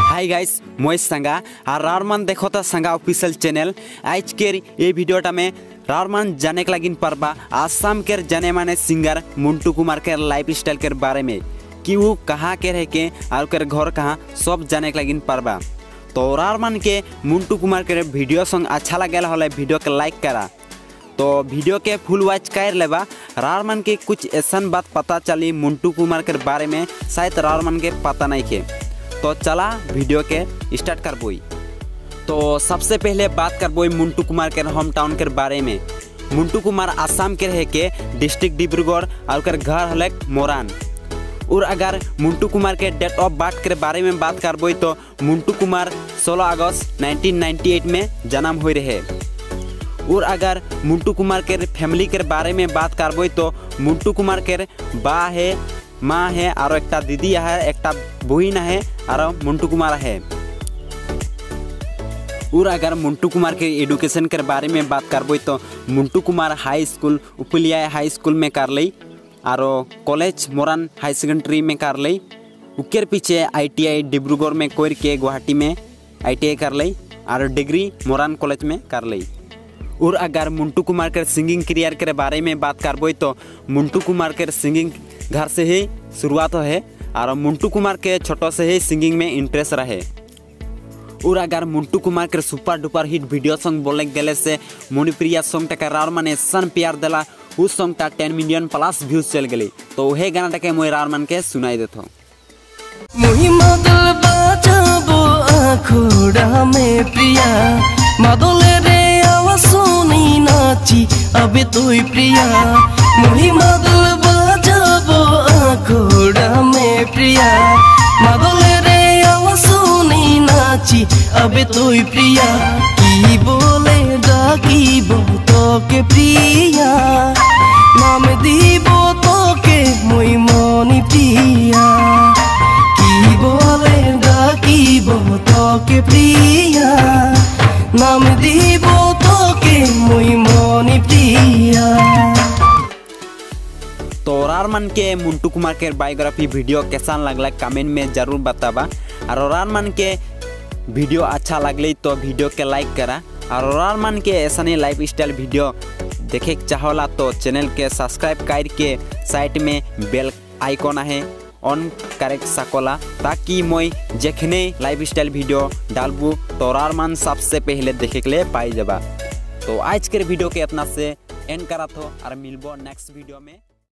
Hi guys मई सांगा। और रारमान देखो तो संगा ऑफिशियल चैनल आज के ये वीडियोटा में रारमान जाने के लगिन पार्बा आसाम के जाने माने सिंगर मुंटू कुमार के लाइफ स्टाइल के बारे में। कि वो कहाँ के रह और के घर कहाँ, सब जाने के लगिन पार्बा तो रारमान के मुंटू कुमार के वीडियो संग अच्छा लगे हमें वीडियो के लाइक करा। तो वीडियो के फुल वॉच कर लेबा रारमन के कुछ ऐसा बात पता चली मुंटू कुमार के बारे में, शायद रारमन के पता नहीं के तो चला वीडियो के स्टार्ट कर बोई। तो सबसे पहले बात कर बोई मुंटू कुमार के होम टाउन के बारे में। मुंटू कुमार आसाम के रह के डिस्ट्रिक्ट डिब्रूगढ़ और कर घर हल मोरान। और अगर मुंटू कुमार के डेट ऑफ़ बर्थ के बारे में बात करबो तो मुंटू कुमार 16 अगस्त 1998 में जन्म हुए रहे। और अगर मुंटू कुमार के फैमिली के बारे में बात करबो तो मुंटू कुमार के बा है, माँ है और एक दीदी है एक बहन है और मुंटू कुमार है। और अगर मुंटू कुमार के एडुकेशन के बारे में बात करबो तो Muntu Kumar high school, Upliya high school में कर ली और कॉलेज मोरान हाई सेकेंडरी में कर ली उकेर पीछे आईटीआई डिब्रूगढ़ में कोर के गुवाहाटी में आईटीआई कर ली और डिग्री मोरान कॉलेज में कर ली और अगर मुंटू कुमार के सिंगिंग करियर के बारे में बात करबो तो मुंटू कुमार के सिंगिंग घर से ही शुरुआत है और मुंटू कुमार के छोटो से ही सिंगिंग में इंटरेस्ट रहे और अगर मुंटू कुमार के super duper hit video song बोले गले से मणिप्रिया सॉन्ग टका रार माने सन प्यार दिला उस सॉन्ग टा टेन मिलियन प्लस व्यूज चल गई तो वही गाना टके मुई रार मान के सुनाई देता প্রিয়া মাদলে রে আওয়াজ শুনি নাচি আবে তুই প্রিয়া। মুহি মাদল বাজাবো আখোড়া মে প্রিয়া। মাদলে রে শুনি নাচি, আবে তুই প্রিয়া। কি বলে ডাকিব তোকে প্রিয়া? নাম দিব তোকে মুই মনি প্রিয়া। কি বলে ডাকিব তোকে প্রিয়া? रारमान के मुंटू कुमार के बायोग्राफी वीडियो कैसा लगला कमेंट में ज़रूर बताबा। और रारमान के वीडियो अच्छा लगल तो वीडियो के लाइक करा। और रारमान के ऐसा नहीं लाइफ स्टाइल वीडियो देखे चाहला तो चैनल के सब्सक्राइब कर के साइड में बेल आइकॉन है ऑन करे सकोला, ताकि मैं जखने लाइफ स्टाइल वीडियो डालबू तो रारमान सबसे पहले देखे के लिए पाई जाबा। तो आज के वीडियो के इतना से एंड करा तो और मिलबो नेक्स्ट वीडियो में।